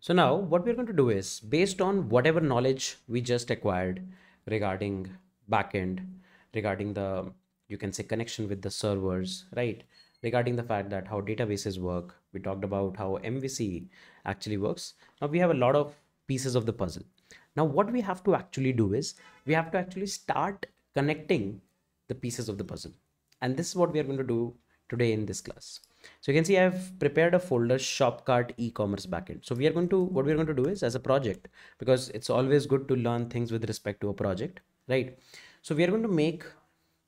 So now what we're going to do is based on whatever knowledge we just acquired regarding backend, regarding the, you can say connection with the servers, right? Regarding the fact that how databases work, we talked about how MVC actually works. Now we have a lot of pieces of the puzzle. Now what we have to actually do is we have to actually start connecting the pieces of the puzzle. And this is what we are going to do today in this class. So you can see I've prepared a folder Shopcart e-commerce backend. So we are going to, what we're going to do is as a project, because it's always good to learn things with respect to a project, right? So we are going to make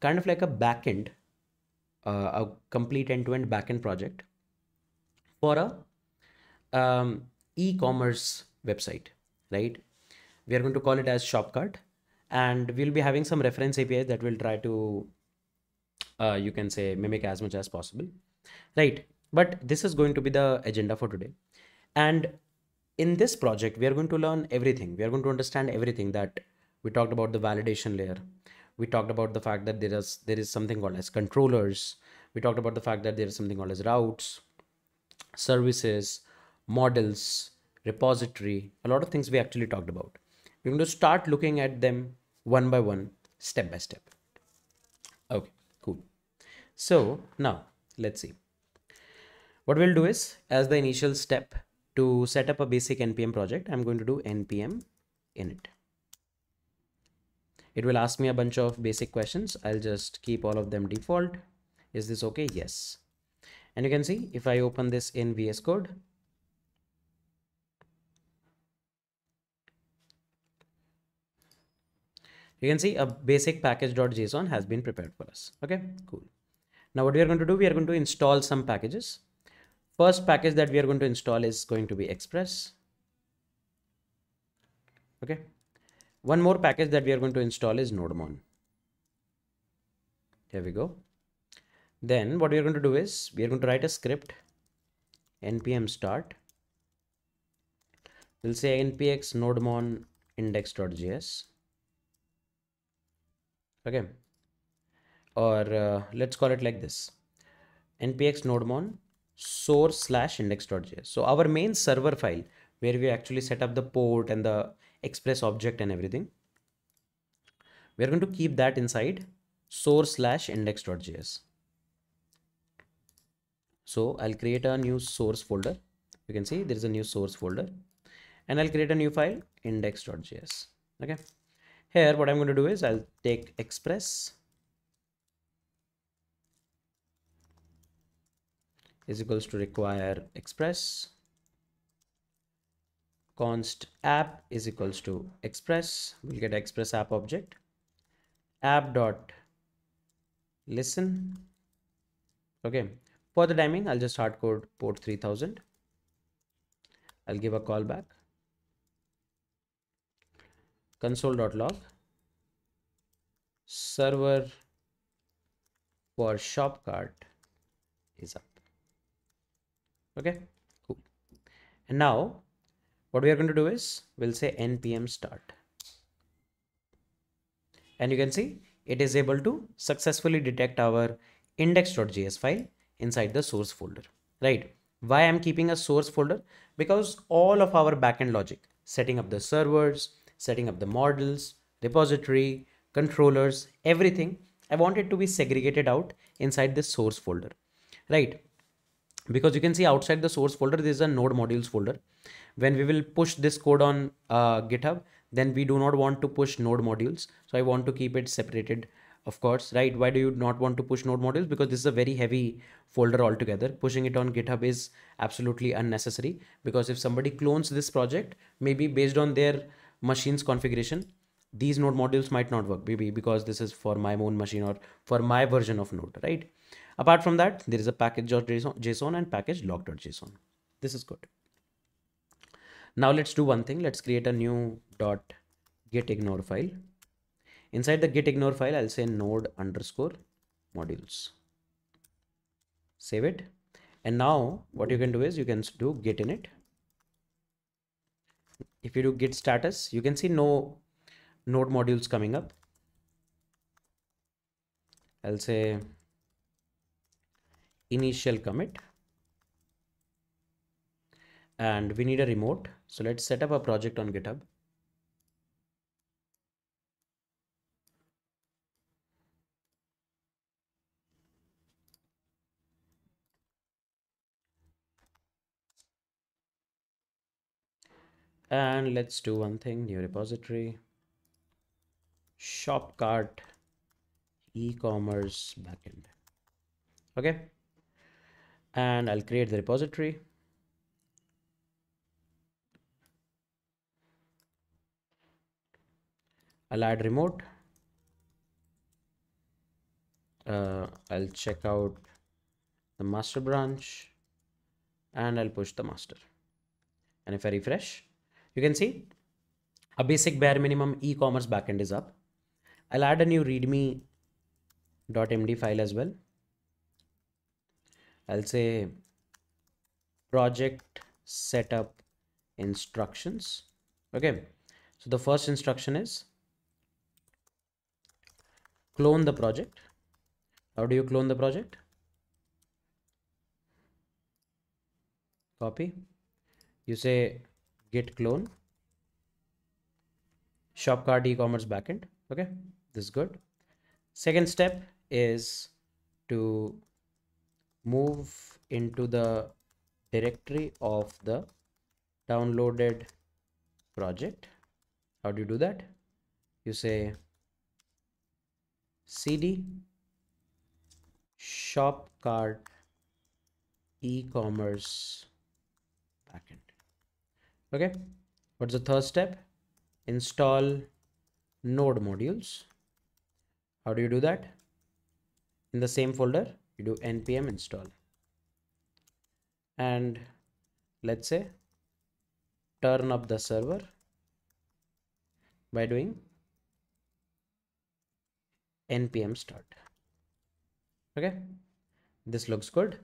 kind of like a backend, uh, a complete end-to-end backend project for a um, e-commerce website, right? We are going to call it as Shopcart and we'll be having some reference APIs that we'll try to, uh, you can say mimic as much as possible. Right. But this is going to be the agenda for today. And in this project we are going to learn everything. We are going to understand everything that we talked about the validation layer. We talked about the fact that there is there is something called as controllers. We talked about the fact that there is something called as routes services models repository a lot of things we actually talked about. We're going to start looking at them one by one step by step cool. So now let's see. What we'll do is as the initial step to set up a basic npm project i'm going to do npm init it. Will ask me a bunch of basic questions. I'll just keep all of them default. Is this okay? Yes. And you can see if i open this in vs code you can see a basic package.json has been prepared for us okay cool now what we are going to do, we are going to install some packages. First package that we are going to install is going to be Express. Okay. One more package that we are going to install is NodeMon. Here we go. Then what we are going to do is we are going to write a script npm start. We'll say npx nodemon index.js. Okay or uh, let's call it like this. Npx nodemon source slash index.js so our main server file where we actually set up the port and the express object and everything we're going to keep that inside source slash index.js so i'll create a new source folder. You can see there is a new source folder. And i'll create a new file index.js okay here what i'm going to do is i'll take express. Is equals to require express. Const app is equals to express. We'll get express app object. App dot listen. Okay. For the timing i'll just hard code port 3000 i'll give a callback console.log server for shopcart is up. Okay cool. And now what we are going to do is we'll say npm start. And you can see it is able to successfully detect our index.js file inside the source folder right? Why i'm keeping a source folder? Because all of our backend logic setting up the servers setting up the models repository controllers everything. I want it to be segregated out inside this source folder right? Because you can see outside the source folder there is a node modules folder. When we will push this code on uh, github then we do not want to push node modules. So i want to keep it separated of course right? Why do you not want to push node modules? Because this is a very heavy folder altogether. Pushing it on github is absolutely unnecessary because if somebody clones this project maybe based on their machine's configuration these node modules might not work maybe because this is for my own machine or for my version of node right Apart from that, there is a package.json and package lock.json. This is good. Now let's do one thing. Let's create a new dot git ignore file. Inside the git ignore file, I'll say node underscore modules. Save it. And now what you can do is you can do git init. If you do git status, you can see no node modules coming up. I'll say initial commit and we need a remote. So let's set up a project on GitHub. And let's do one thing, new repository, shop cart, e-commerce backend. Okay. And I'll create the repository. I'll add remote. Uh, I'll check out the master branch and I'll push the master. And if I refresh, you can see a basic bare minimum e-commerce backend is up. I'll add a new readme.md file as well. I'll say project setup instructions. Okay. So the first instruction is clone the project. How do you clone the project? Copy. You say git clone. Shopcart e-commerce backend. Okay this is good. Second step is to move into the directory of the downloaded project. How do you do that? You say cd shopcart e-commerce backend okay. What's the third step? Install node modules. How do you do that? In the same folder you do npm install. And let's say turn up the server by doing npm start. Okay. This looks good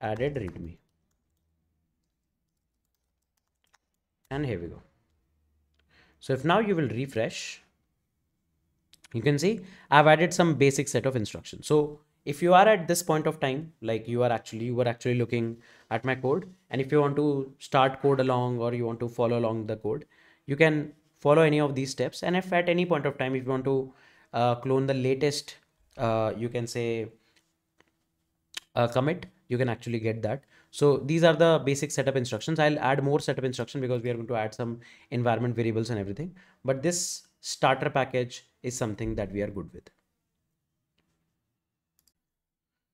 added readme. And here we go. So if now you will refresh you can see i've added some basic set of instructions. So if you are at this point of time like you are actually you were actually looking at my code and if you want to start code along or you want to follow along the code you can follow any of these steps. And if at any point of time if you want to uh, clone the latest uh, you can say uh, commit you can actually get that. So these are the basic setup instructions. I'll add more setup instruction because we are going to add some environment variables and everything. But this starter package is something that we are good with.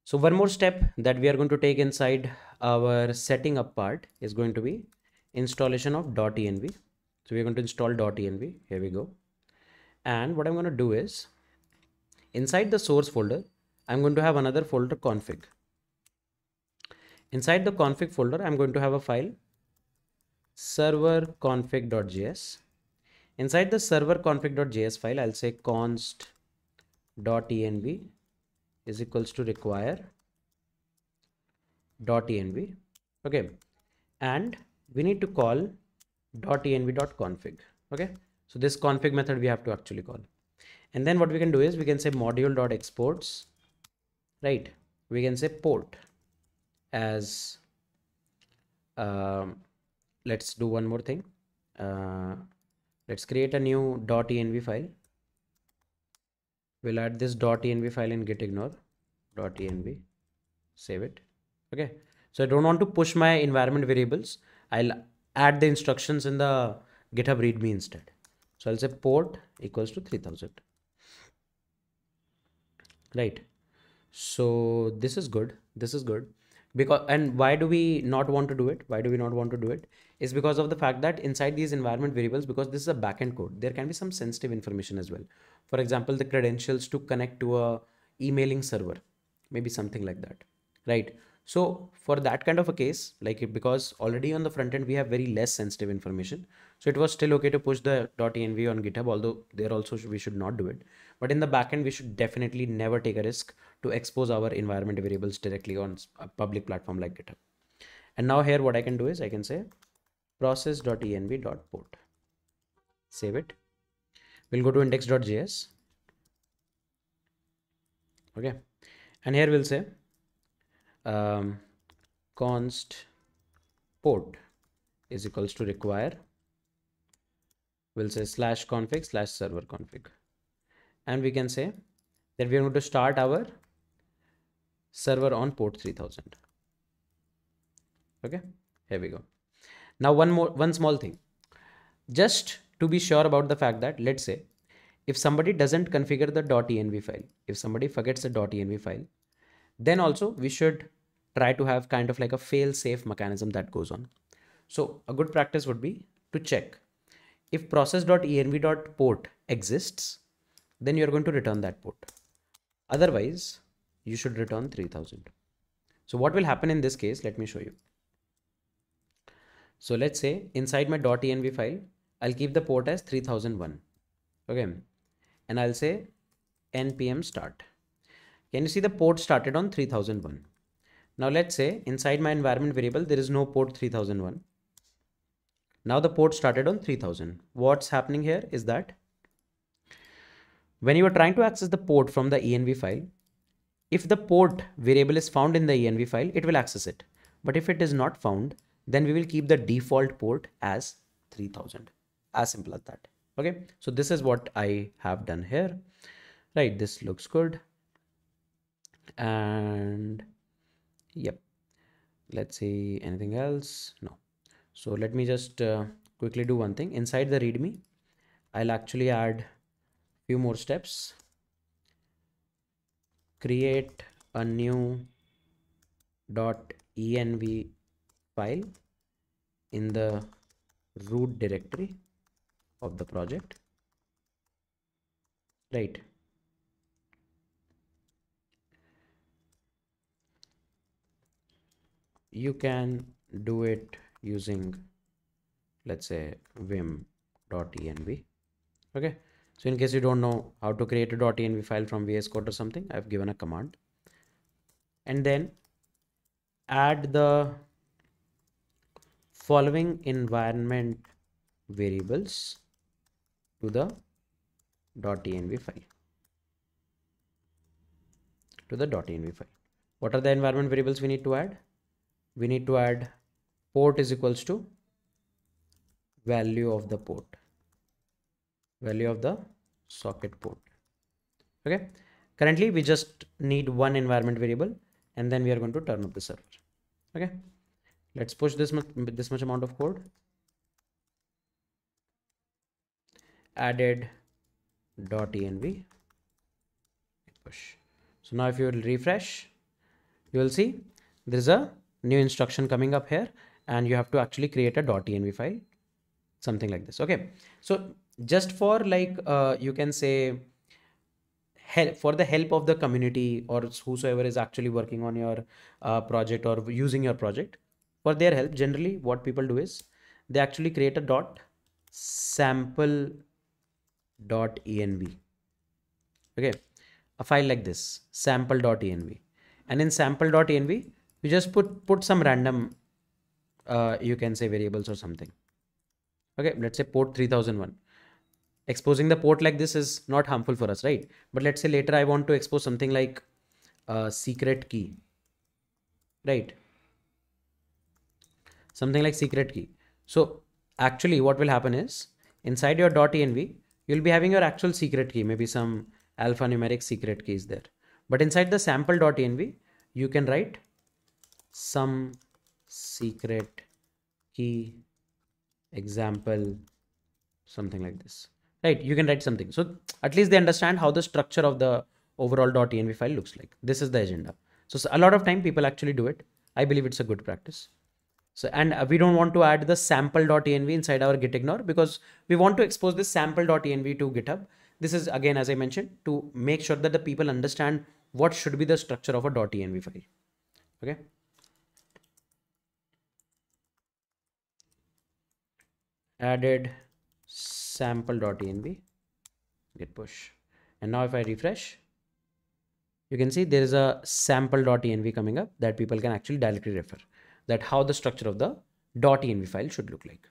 So one more step that we are going to take inside our setting up part is going to be installation of dotenv so we're going to install dotenv here we go. And what i'm going to do is inside the source folder i'm going to have another folder config Inside the config folder, I'm going to have a file server config.js. Inside the server config.js file, I'll say const.env is equals to require dot .env. Okay. And we need to call .env.config. Okay. So this config method we have to actually call. And then what we can do is we can say module.exports, right? We can say port as um, let's do one more thing. Uh, let's create a new .env file. We'll add this .env file in git ignore .env save it. Okay. So I don't want to push my environment variables. I'll add the instructions in the github readme instead. So I'll say port equals to 3000 right. So this is good. This is good because and why do we not want to do it? Why do we not want to do it? Is because of the fact that inside these environment variables because this is a backend code there can be some sensitive information as well. For example the credentials to connect to a emailing server maybe something like that right? So for that kind of a case, like because already on the front end we have very less sensitive information, so it was still okay to push the .env on GitHub. Although there also we should not do it, but in the backend we should definitely never take a risk to expose our environment variables directly on a public platform like GitHub. And now here what I can do is I can say process.env.port. Save it. We'll go to index.js okay and here we'll say um, const port is equals to require we'll say slash config slash server config and we can say that we are going to start our server on port 3000 okay here we go. Now one more one small thing. Just to be sure about the fact that let's say if somebody doesn't configure the .env file if somebody forgets the .env file then also we should try to have kind of like a fail safe mechanism that goes on. So a good practice would be to check if process.env.port exists then you're going to return that port otherwise you should return 3000 so what will happen in this case? Let me show you. So let's say inside my .env file I'll keep the port as 3001 okay? And I'll say npm start. Can you see the port started on 3001 now let's say inside my environment variable there is no port 3001 now the port started on 3000 what's happening here is that when you are trying to access the port from the env file if the port variable is found in the env file it will access it. But if it is not found then we will keep the default port as 3000 as simple as that. Okay? So this is what i have done here. Right this looks good. And yep. Let's see anything else? No. So let me just uh, quickly do one thing. Inside the readme i'll actually add few more steps. Create a new dot env file in the root directory of the project. Right. You can do it using let's say vim.env okay so in case you don't know how to create a .env file from VS Code or something I've given a command. And then add the following environment variables to the .env file. To the .env file. What are the environment variables we need to add? We need to add port is equals to value of the port value of the socket port. Okay? Currently we just need one environment variable and then we are going to turn up the server. Okay? Let's push this much this much amount of code. Added dot env. Push. So now if you will refresh you will see there's a new instruction coming up here and you have to actually create a dot env file something like this. Okay. So just for like uh, you can say help for the help of the community or whosoever is actually working on your uh, project or using your project for their help generally what people do is they actually create a dot sample dot env okay. A file like this sample dot env and in sample dot env you just put put some random uh, you can say variables or something okay let's say port 3001 exposing the port like this is not harmful for us right? But let's say later i want to expose something like a secret key right? Something like secret key. So actually what will happen is inside your .env you'll be having your actual secret key, maybe some alphanumeric secret keys there. But inside the sample.env, you can write some secret key example, something like this. Right, you can write something. So at least they understand how the structure of the overall .env file looks like. This is the agenda. So a lot of time people actually do it. I believe it's a good practice. So, and uh, we don't want to add the sample.env inside our gitignore because we want to expose this sample.env to GitHub. This is again, as I mentioned, to make sure that the people understand what should be the structure of a .env file. Okay. Added sample.env, git push. And now if I refresh, you can see there is a sample.env coming up that people can actually directly refer that how the structure of the .env file should look like.